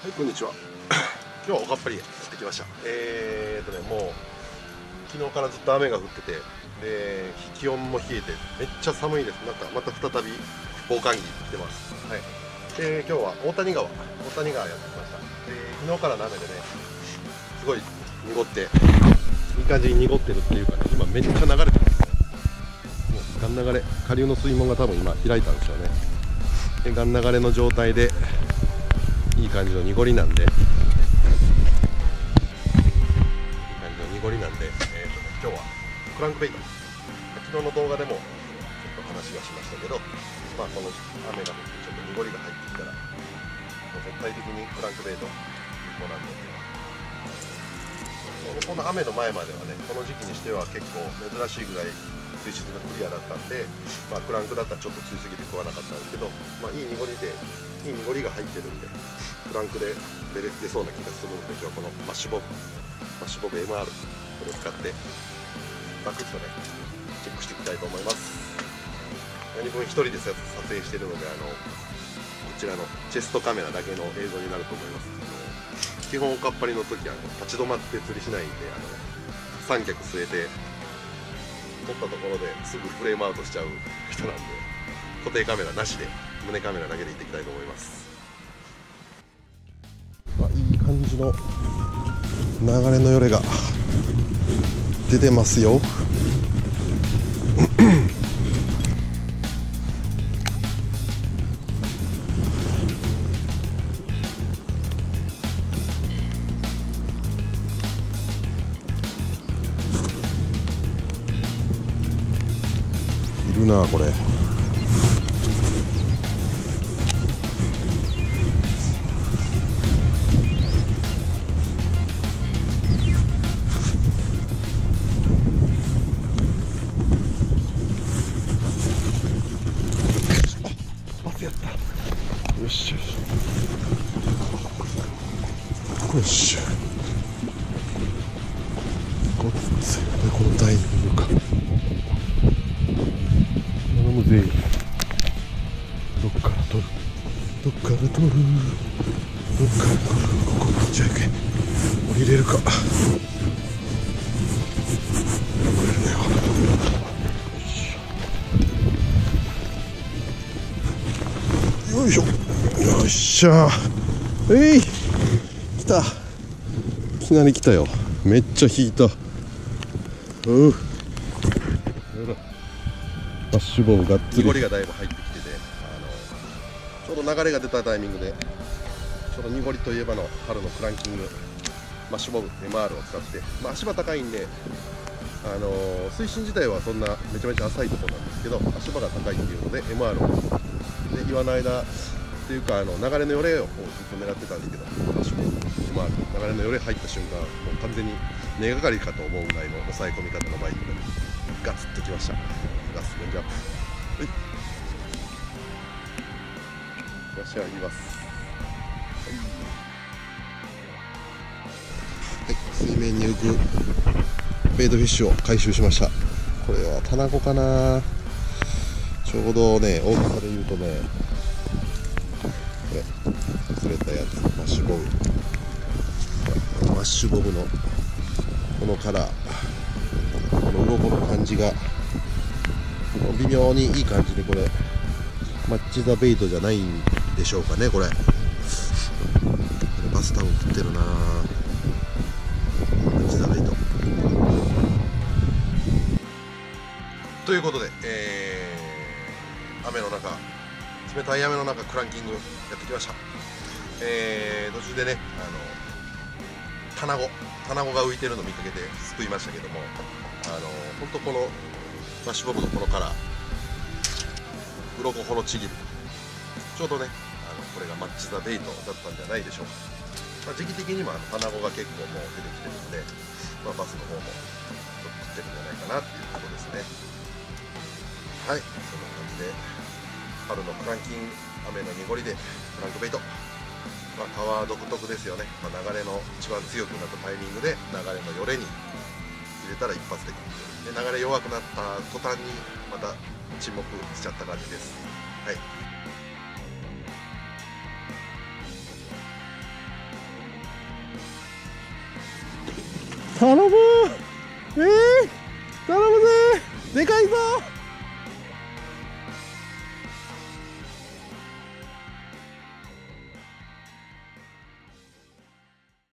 はいこんにちは。今日はおかっぱりやってきました。えーとねもう昨日からずっと雨が降っててで気温も冷えてめっちゃ寒いです。なんかまた再び防寒着着てます。はい。で今日は大谷川大谷川やってきました。で昨日からの雨でねすごい濁っていい感じに濁ってるっていうかね今めっちゃ流れてます。もうガン流れ下流の水門が多分今開いたんですよね。でガン流れの状態でい感じの濁りなんで。いい感じの濁りなんで、えーとね、今日はクランクベイト昨日の動画でもちょっと話がしましたけど、まあ、この雨が降ってちょっと濁りが入ってきたらもう絶対的にクランクベイト有効なんでこの雨の前まではねこの時期にしては結構珍しいぐらい水質がクリアだったんで、まあ、クランクだったらちょっと強すぎて食わなかったんですけど、まあ、いい濁りでいい濁りが入ってるんでクランクで出れ出そうな気がするので今日このマッシュボブマッシュボブ MR これを使ってバックッとねチェックしていきたいと思います。何分一人で撮影してるのであのこちらのチェストカメラだけの映像になると思います。基本おかっぱりの時は立ち止まって釣りしないんであの三脚据えて撮ったところですぐフレームアウトしちゃう人なんで固定カメラなしで胸カメラだけで行っていきたいと思います。感じの流れのよれが出てますよ。いるなこれ。っしゃよっしゃこっつでこのタイミングか頼むぜどっから取るどっから取るどっから取るここじゃあ行け降りれるか降りれるねよいしょしゃ。えい。来た。いきなり来たよ。めっちゃ引いた。う。んマッシュボブがっつり。濁りがだいぶ入ってきててあのちょうど流れが出たタイミングでちょうど濁りといえばの春のクランキングマッシュボブ MR を使って、まあ、足場高いんであの水深自体はそんなめちゃめちゃ浅いところなんですけど足場が高いっていうので MR を。で岩の間っていうかあの流れのよれをずっと狙ってたんですけど、まあ、流れのよれ入った瞬間もう完全に根がかりかと思うぐらいの抑え込み方のバイクでガツッときました。ガスメンジャンプ。はい。足上げます。はい、はい、水面に浮くベイドフィッシュを回収しました。これはタナゴかな。ちょうどね大きさで言うとねこれ釣れたやつマッシュボブマッシュボブのこのカラーこの鱗の感じが微妙にいい感じにこれマッチ・ザ・ベイトじゃないんでしょうかねこれバスタオル食ってるなマッチ・ザ・ベイトということで、えー、雨の中冷たい雨の中クランキングやってきました、えー、途中でねあのタナゴタナゴが浮いてるの見かけて救いましたけどもあの本当このマッシュボブのこのカラー鱗ほろちぎる。ちょうどねあのこれがマッチ・ザ・ベイトだったんじゃないでしょうか、まあ、時期的にもあのタナゴが結構もう出てきてるんで、まあ、バスの方もちょっと食ってるんじゃないかなっていうところですね。はいそんな感じで。春のクランキン雨の濁りでクランクベイト、まあ、川独特ですよね、まあ、流れの一番強くなったタイミングで流れのよれに入れたら一発でで流れ弱くなった途端にまた沈黙しちゃった感じです。はい。頼むえー、頼むぜでかいぞ